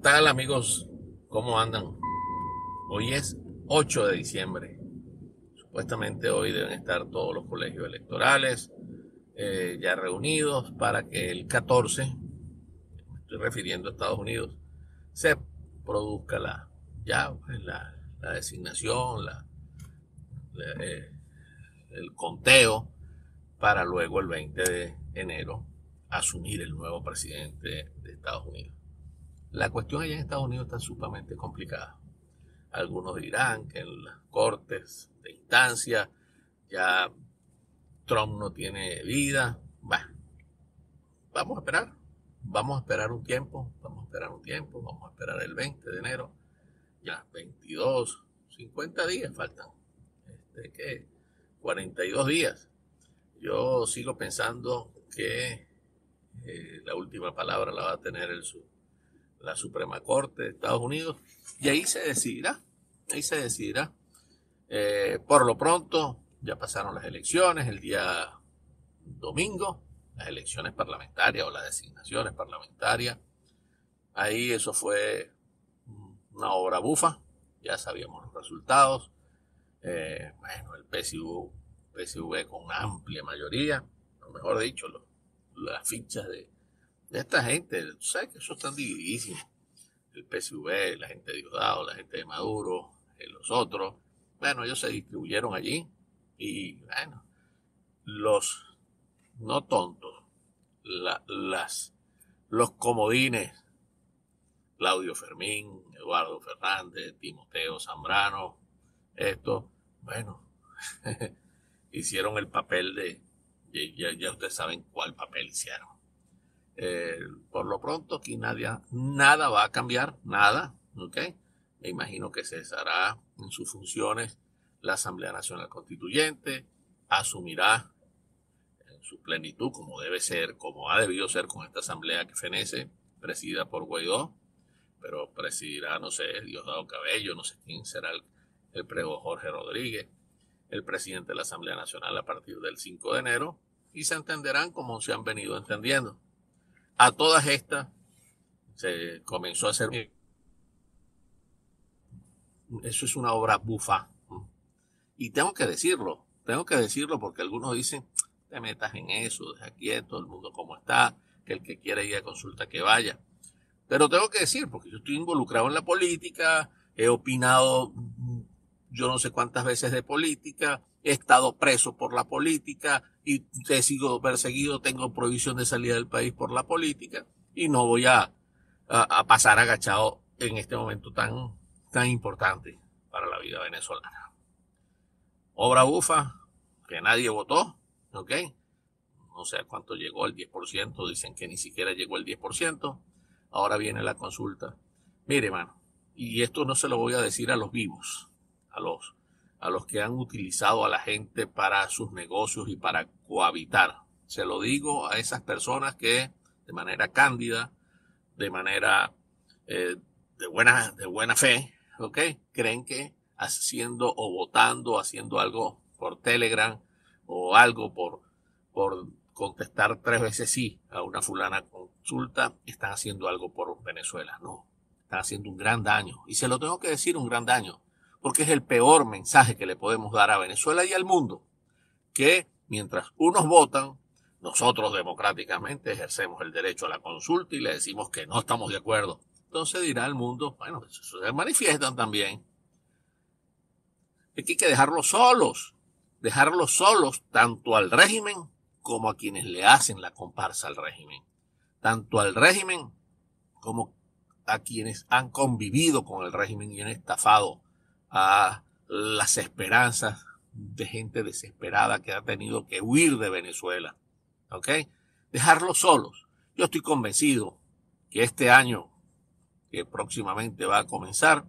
¿Qué tal amigos? ¿Cómo andan? Hoy es 8 de diciembre. Supuestamente hoy deben estar todos los colegios electorales eh, ya reunidos para que el 14, me estoy refiriendo a Estados Unidos, se produzca la, ya pues, la, designación, la, eh, el conteo para luego el 20 de enero asumir el nuevo presidente de Estados Unidos. La cuestión allá en Estados Unidos está sumamente complicada. Algunos dirán que en las cortes de instancia ya Trump no tiene vida. vamos a esperar. Vamos a esperar un tiempo. Vamos a esperar un tiempo. Vamos a esperar el 20 de enero. Ya 22, 50 días faltan. Este, ¿qué? 42 días. Yo sigo pensando que eh, la última palabra la va a tener el, la Suprema Corte de Estados Unidos y ahí se decidirá, ahí se decidirá. Eh, por lo pronto, ya pasaron las elecciones el día domingo, las elecciones parlamentarias o las designaciones parlamentarias. Ahí eso fue una obra bufa, ya sabíamos los resultados. Eh, bueno, el PSV, PSV con amplia mayoría, o mejor dicho, las fichas de, esta gente, tú sabes que eso están divididísimos. El PSV, la gente de Diosdado, la gente de Maduro, eh, los otros. Bueno, ellos se distribuyeron allí y bueno, los no tontos, las, los comodines, Claudio Fermín, Eduardo Fernández, Timoteo Zambrano, esto, bueno, hicieron el papel de, ya, ya ustedes saben cuál papel hicieron. Eh, por lo pronto aquí nadie, nada va a cambiar, nada, ¿ok? Me imagino que cesará en sus funciones la Asamblea Nacional Constituyente, asumirá en su plenitud, como debe ser, como ha debido ser con esta Asamblea que fenece, presidida por Guaidó, pero presidirá, no sé, Diosdado Cabello, no sé quién será el, el prego Jorge Rodríguez, el presidente de la Asamblea Nacional a partir del 5 de enero, y se entenderán como se han venido entendiendo. A todas estas se comenzó a hacer... Eso es una obra bufa. Y tengo que decirlo, tengo que decirlo porque algunos dicen, te metas en eso, deja quieto, el mundo como está, que el que quiera ir a consulta que vaya. Pero tengo que decir, porque yo estoy involucrado en la política, he opinado yo no sé cuántas veces de política, he estado preso por la política y he sido perseguido, tengo prohibición de salida del país por la política y no voy a, a, pasar agachado en este momento tan, tan importante para la vida venezolana. Obra bufa, que nadie votó, ¿ok? No sé a cuánto llegó el 10%, dicen que ni siquiera llegó el 10%. Ahora viene la consulta. Mire, mano, y esto no se lo voy a decir a los vivos, a los, a los que han utilizado a la gente para sus negocios y para cohabitar. Se lo digo a esas personas que de manera cándida, de manera eh, de, buena, de buena fe, ¿ok? Creen que haciendo o votando, haciendo algo por Telegram o algo por, por contestar tres veces sí a una fulana consulta, están haciendo algo por Venezuela. No, están haciendo un gran daño. Y se lo tengo que decir, un gran daño porque es el peor mensaje que le podemos dar a Venezuela y al mundo, que mientras unos votan, nosotros democráticamente ejercemos el derecho a la consulta y le decimos que no estamos de acuerdo. Entonces dirá el mundo, bueno, se manifiestan también. Que hay que dejarlos solos, dejarlos solos tanto al régimen como a quienes le hacen la comparsa al régimen. Tanto al régimen como a quienes han convivido con el régimen y han estafado a las esperanzas de gente desesperada que ha tenido que huir de Venezuela. ¿Ok? Dejarlos solos. Yo estoy convencido que este año, que próximamente va a comenzar,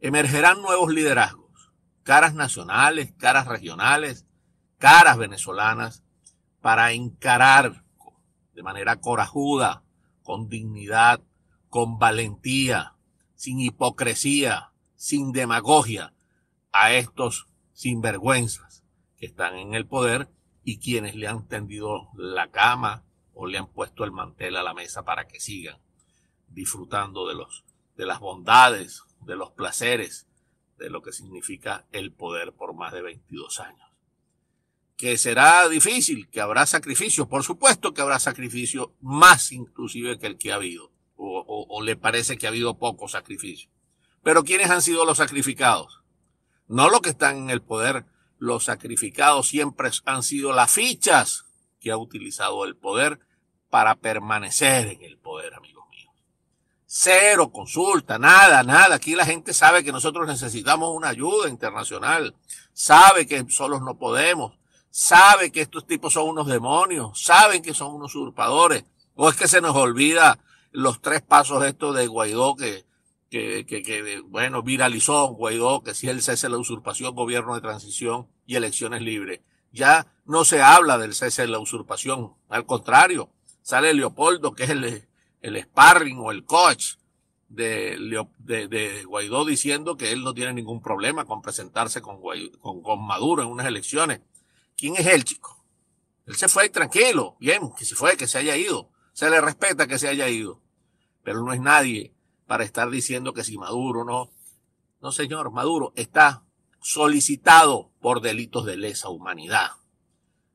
emergerán nuevos liderazgos, caras nacionales, caras regionales, caras venezolanas, para encarar de manera corajuda, con dignidad, con valentía, sin hipocresía, sin demagogia a estos sinvergüenzas que están en el poder y quienes le han tendido la cama o le han puesto el mantel a la mesa para que sigan disfrutando de los de las bondades, de los placeres, de lo que significa el poder por más de 22 años. Que será difícil, que habrá sacrificios, por supuesto que habrá sacrificios más inclusive que el que ha habido, o, o le parece que ha habido poco sacrificio. Pero ¿quiénes han sido los sacrificados? No los que están en el poder, los sacrificados siempre han sido las fichas que ha utilizado el poder para permanecer en el poder, amigos míos. Cero consulta, nada, nada. Aquí la gente sabe que nosotros necesitamos una ayuda internacional, sabe que solos no podemos, sabe que estos tipos son unos demonios, saben que son unos usurpadores. O es que se nos olvida los tres pasos estos de Guaidó que, que, que, que, bueno, viralizó Guaidó, que si él cese la usurpación, gobierno de transición y elecciones libres. Ya no se habla del cese de la usurpación, al contrario, sale Leopoldo, que es el, el sparring o el coach de, de, de, Guaidó diciendo que él no tiene ningún problema con presentarse con, con, con Maduro en unas elecciones. ¿Quién es él, chico? Él se fue tranquilo, bien, que se fue, que se haya ido. Se le respeta que se haya ido. Pero no es nadie para estar diciendo que si Maduro no. No, señor, Maduro está solicitado por delitos de lesa humanidad.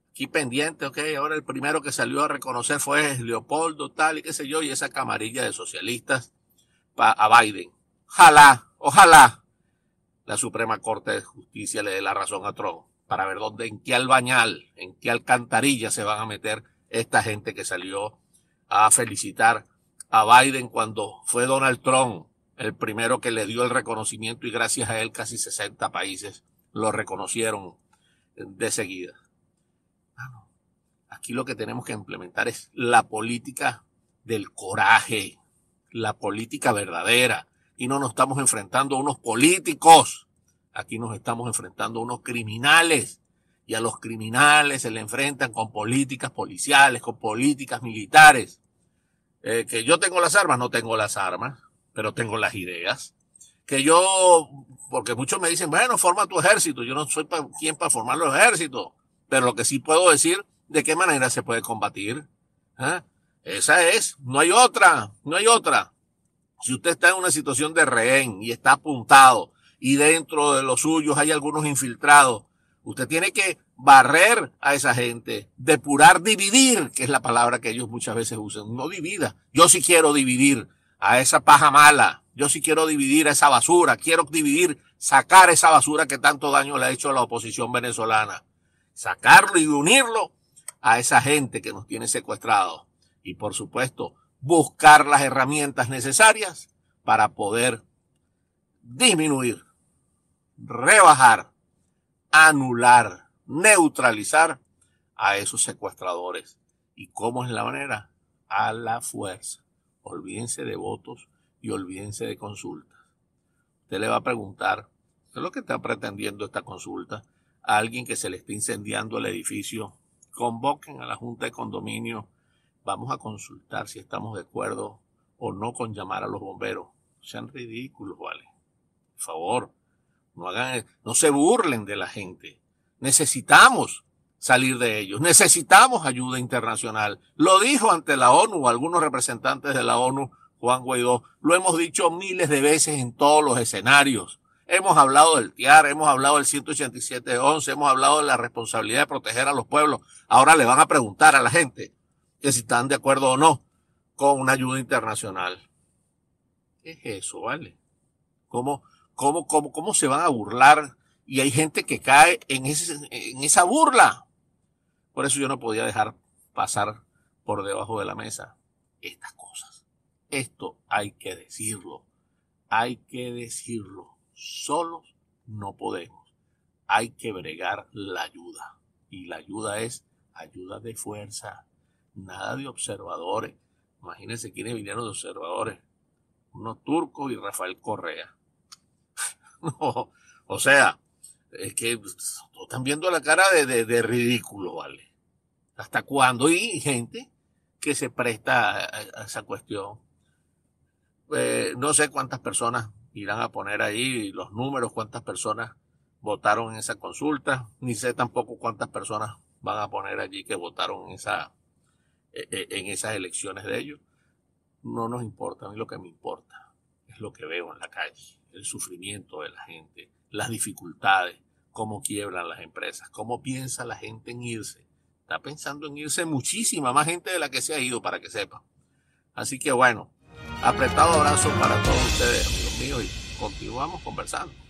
Aquí pendiente, ok, ahora el primero que salió a reconocer fue Leopoldo, tal y qué sé yo, y esa camarilla de socialistas a Biden. Ojalá, ojalá la Suprema Corte de Justicia le dé la razón a Trump para ver dónde, en qué albañal, en qué alcantarilla se van a meter esta gente que salió a felicitar a Biden cuando fue Donald Trump el primero que le dio el reconocimiento y gracias a él casi 60 países lo reconocieron de seguida. Aquí lo que tenemos que implementar es la política del coraje, la política verdadera. Y no nos estamos enfrentando a unos políticos, aquí nos estamos enfrentando a unos criminales. Y a los criminales se le enfrentan con políticas policiales, con políticas militares. Eh, que yo tengo las armas, no tengo las armas, pero tengo las ideas. Que yo, porque muchos me dicen, bueno, forma tu ejército. Yo no soy quien para formar los ejércitos, pero lo que sí puedo decir, de qué manera se puede combatir. ¿eh? Esa es, no hay otra, no hay otra. Si usted está en una situación de rehén y está apuntado y dentro de los suyos hay algunos infiltrados, usted tiene que barrer a esa gente, depurar, dividir, que es la palabra que ellos muchas veces usan. No divida. Yo sí quiero dividir a esa paja mala. Yo sí quiero dividir a esa basura. Quiero dividir, sacar esa basura que tanto daño le ha hecho a la oposición venezolana. Sacarlo y unirlo a esa gente que nos tiene secuestrados. Y por supuesto, buscar las herramientas necesarias para poder disminuir, rebajar, anular neutralizar a esos secuestradores. ¿Y cómo es la manera? A la fuerza. Olvídense de votos y olvídense de consultas. Usted le va a preguntar, ¿qué es lo que está pretendiendo esta consulta? A alguien que se le está incendiando el edificio, convoquen a la Junta de Condominio, vamos a consultar si estamos de acuerdo o no con llamar a los bomberos. Sean ridículos, ¿vale? Por favor, no hagan, no se burlen de la gente. Necesitamos salir de ellos. Necesitamos ayuda internacional. Lo dijo ante la ONU, algunos representantes de la ONU, Juan Guaidó. Lo hemos dicho miles de veces en todos los escenarios. Hemos hablado del TIAR, hemos hablado del 187-11, hemos hablado de la responsabilidad de proteger a los pueblos. Ahora le van a preguntar a la gente que si están de acuerdo o no con una ayuda internacional. ¿Qué es eso, vale? ¿Cómo, cómo, cómo, cómo se van a burlar y hay gente que cae en, esa burla. Por eso yo no podía dejar pasar por debajo de la mesa estas cosas. Esto hay que decirlo. Hay que decirlo. Solos no podemos. Hay que bregar la ayuda. Y la ayuda es ayuda de fuerza. Nada de observadores. Imagínense quiénes vinieron de observadores. Unos turcos y Rafael Correa. no, o sea, es que pues, están viendo la cara de, de, ridículo, ¿vale? ¿Hasta cuándo? Y gente que se presta a, esa cuestión. Eh, no sé cuántas personas irán a poner ahí los números, cuántas personas votaron en esa consulta, ni sé tampoco cuántas personas van a poner allí que votaron en, esa, e, e, en esas elecciones de ellos. No nos importa, a mí lo que me importa es es lo que veo en la calle, el sufrimiento de la gente, las dificultades, cómo quiebran las empresas, cómo piensa la gente en irse. Está pensando en irse muchísima más gente de la que se ha ido, para que sepan. Así que bueno, apretado abrazo para todos ustedes, amigos míos, y continuamos conversando.